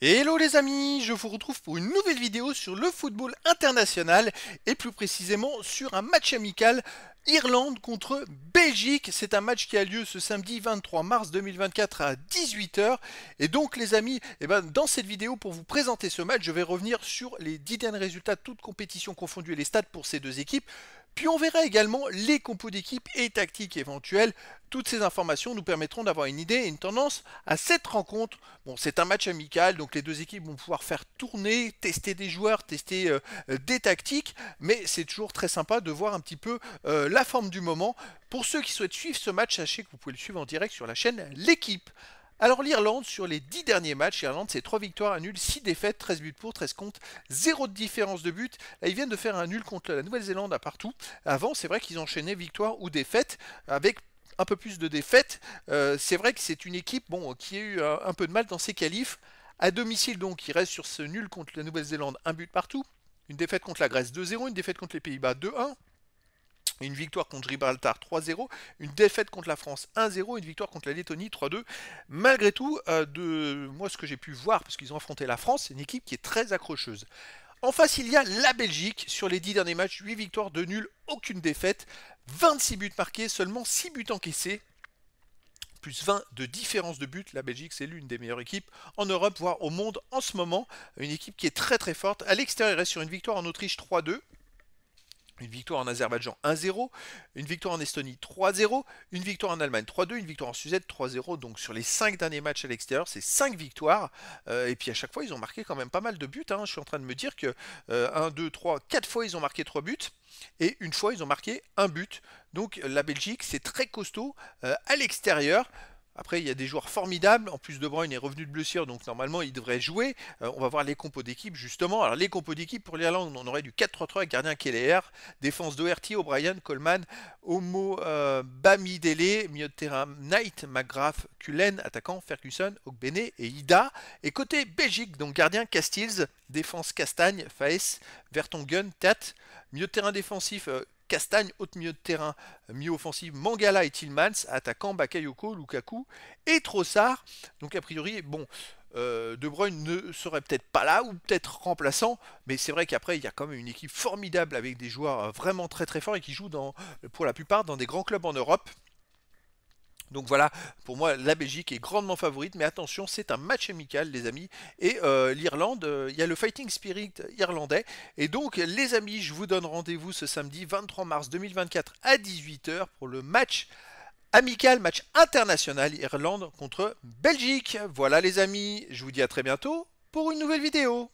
Hello les amis, je vous retrouve pour une nouvelle vidéo sur le football international et plus précisément sur un match amical Irlande contre Belgique. C'est un match qui a lieu ce samedi 23 mars 2024 à 18h. Et donc les amis, eh ben, dans cette vidéo pour vous présenter ce match, je vais revenir sur les 10 derniers résultats de toutes compétitions confondues et les stats pour ces deux équipes. Puis on verra également les compos d'équipe et tactiques éventuelles. Toutes ces informations nous permettront d'avoir une idée et une tendance à cette rencontre. Bon, c'est un match amical, donc les deux équipes vont pouvoir faire tourner, tester des joueurs, tester euh, euh, des tactiques, mais c'est toujours très sympa de voir un petit peu euh, la forme du moment. Pour ceux qui souhaitent suivre ce match, sachez que vous pouvez le suivre en direct sur la chaîne L'équipe. Alors l'Irlande, sur les 10 derniers matchs, l'Irlande c'est 3 victoires, un nul, 6 défaites, 13 buts pour, 13 contre, 0 de différence de but. Là ils viennent de faire un nul contre la Nouvelle-Zélande à partout. Avant c'est vrai qu'ils enchaînaient victoire ou défaite avec un peu plus de défaites. Euh, c'est vrai que c'est une équipe bon, qui a eu un, peu de mal dans ses qualifs. À domicile donc il reste sur ce nul contre la Nouvelle-Zélande, un but partout. Une défaite contre la Grèce 2-0, une défaite contre les Pays-Bas 2-1 une victoire contre Gibraltar 3-0, une défaite contre la France 1-0, une victoire contre la Lettonie 3-2. Malgré tout, euh, de moi ce que j'ai pu voir, parce qu'ils ont affronté la France, c'est une équipe qui est très accrocheuse. En face, il y a la Belgique. Sur les 10 derniers matchs, 8 victoires, 2 nuls, aucune défaite. 26 buts marqués, seulement 6 buts encaissés. Plus 20 de différence de but. La Belgique, c'est l'une des meilleures équipes en Europe, voire au monde en ce moment. Une équipe qui est très très forte. À l'extérieur, il reste sur une victoire en Autriche 3-2 une victoire en Azerbaïdjan 1-0, une victoire en Estonie 3-0, une victoire en Allemagne 3-2, une victoire en Suzette 3-0. Donc sur les 5 derniers matchs à l'extérieur, c'est 5 victoires. Euh, et puis à chaque fois, ils ont marqué quand même pas mal de buts. Hein. Je suis en train de me dire que 1, 2, 3, 4 fois, ils ont marqué 3 buts. Et une fois, ils ont marqué un but. Donc la Belgique, c'est très costaud euh, à l'extérieur. Après, il y a des joueurs formidables. En plus, De Bruyne est revenu de blessure, donc normalement, il devrait jouer. Euh, on va voir les compos d'équipe, justement. Alors, les compos d'équipe pour l'Irlande, on aurait du 4-3-3 avec gardien Keller, défense d'Oherty, O'Brien, Coleman, Homo euh, Bamidele, milieu de terrain Knight, McGrath, Cullen, attaquant Ferguson, Ogbene et Ida. Et côté Belgique, donc gardien Castilles, défense Castagne, Faes, Vertonghen, Tat, milieu de terrain défensif euh, Castagne, haute milieu de terrain, milieu offensif, Mangala et Tillmans, attaquant Bakayoko, Lukaku et Trossard. Donc a priori, bon, euh, De Bruyne ne serait peut-être pas là ou peut-être remplaçant, mais c'est vrai qu'après il y a quand même une équipe formidable avec des joueurs vraiment très très forts et qui jouent pour la plupart dans des grands clubs en Europe. Donc voilà, pour moi, la Belgique est grandement favorite, mais attention, c'est un match amical, les amis. Et euh, l'Irlande, euh, il y a le Fighting Spirit irlandais. Et donc, les amis, je vous donne rendez-vous ce samedi 23 mars 2024 à 18h pour le match amical, match international Irlande contre Belgique. Voilà, les amis, je vous dis à très bientôt pour une nouvelle vidéo.